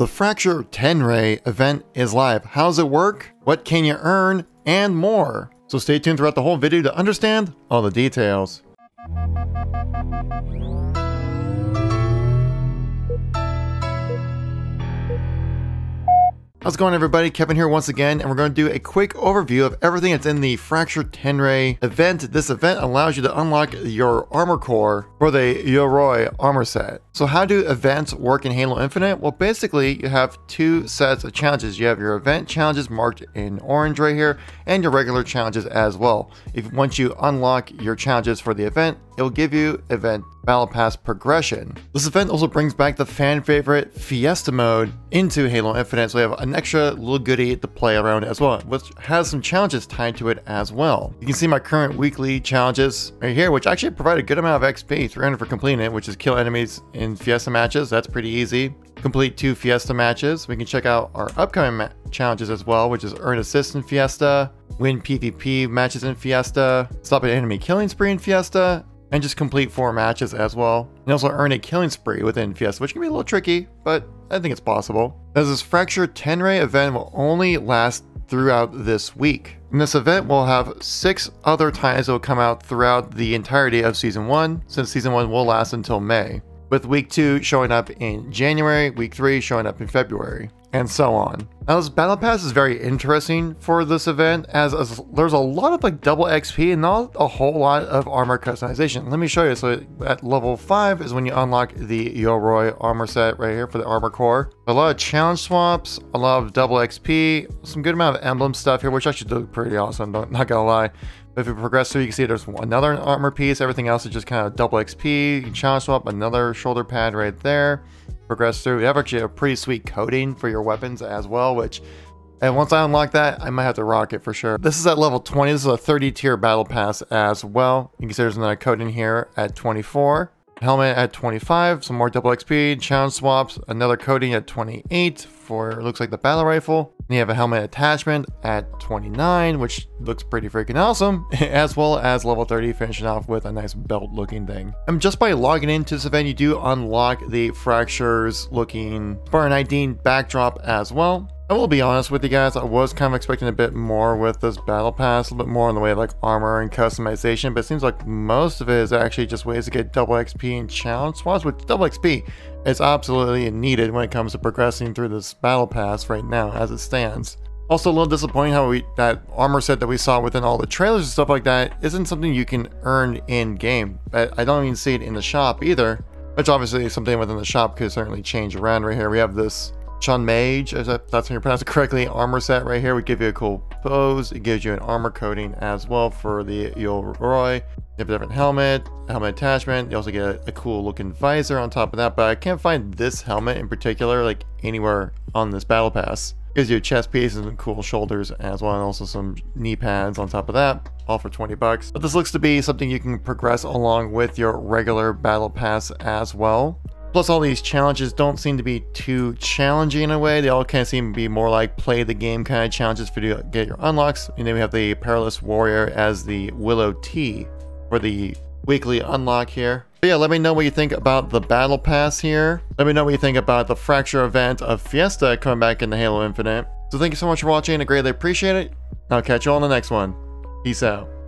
The Fracture Tenrai event is live. How does it work? What can you earn? And more. So stay tuned throughout the whole video to understand all the details. How's it going everybody? Kevin here once again, and we're going to do a quick overview of everything that's in the Fractured Tenrai event. This event allows you to unlock your armor core for the Yoroi armor set. So how do events work in Halo Infinite? Well, basically you have two sets of challenges. You have your event challenges marked in orange right here, and your regular challenges as well. If Once you unlock your challenges for the event, it'll give you event Battle Pass progression. This event also brings back the fan favorite Fiesta mode into Halo Infinite, so we have an extra little goodie to play around as well, which has some challenges tied to it as well. You can see my current weekly challenges right here, which actually provide a good amount of XP, 300 for completing it, which is kill enemies in Fiesta matches. That's pretty easy. Complete two Fiesta matches. We can check out our upcoming challenges as well, which is earn assist in Fiesta, win PvP matches in Fiesta, stop an enemy killing spree in Fiesta, and just complete four matches as well. And also earn a killing spree within Fiesta, which can be a little tricky, but I think it's possible. As this Fracture Tenrai event will only last throughout this week. And this event will have six other times that will come out throughout the entirety of Season 1, since Season 1 will last until May. With Week 2 showing up in January, Week 3 showing up in February and so on. Now this battle pass is very interesting for this event as, as, there's a lot of like double XP and not a whole lot of armor customization. Let me show you. So at level 5 is when you unlock the Yoroi armor set right here for the armor core. A lot of challenge swaps, a lot of double XP, some good amount of emblem stuff here which actually look pretty awesome, not gonna lie. But if you progress through, you can see there's another armor piece. Everything else is just kind of double XP. You can challenge swap another shoulder pad right there progress through. You have actually a pretty sweet coating for your weapons as well, which and once I unlock that, I might have to rock it for sure. This is at level 20. This is a 30 tier battle pass as well. You can see there's another coating here at 24. Helmet at 25, some more double XP, challenge swaps, another coating at 28 for looks like the battle rifle. And you have a helmet attachment at 29, which looks pretty freaking awesome, as well as level 30 finishing off with a nice belt looking thing. And just by logging into this event, you do unlock the Fractures looking Spartan 19 backdrop as well. I will be honest with you guys, I was kind of expecting a bit more with this battle pass, a little bit more in the way of like armor and customization, but it seems like most of it is actually just ways to get double XP and challenge swaps, which double XP is absolutely needed when it comes to progressing through this battle pass right now as it stands. Also a little disappointing how we that armor set that we saw within all the trailers and stuff like that isn't something you can earn in game. But I don't even see it in the shop either, which obviously is something within the shop could certainly change around right here. We have this Chun Mage, that's how you pronounce it correctly, armor set right here would give you a cool pose. It gives you an armor coating as well for the Yoroi. You have a different helmet, helmet attachment. You also get a, a, cool looking visor on top of that, but I can't find this helmet in particular like anywhere on this battle pass. Gives you a chest piece and cool shoulders as well, and also some knee pads on top of that, all for 20 bucks. But this looks to be something you can progress along with your regular battle pass as well. Plus all these challenges don't seem to be too challenging in a way. They all kind of seem to be more like play the game kind of challenges for you to get your unlocks. And then we have the Perilous Warrior as the Willow T for the weekly unlock here. But yeah, let me know what you think about the Battle Pass here. Let me know what you think about the Fracture event of Fiesta coming back into Halo Infinite. So thank you so much for watching. I greatly appreciate it. I'll catch you on the next one. Peace out.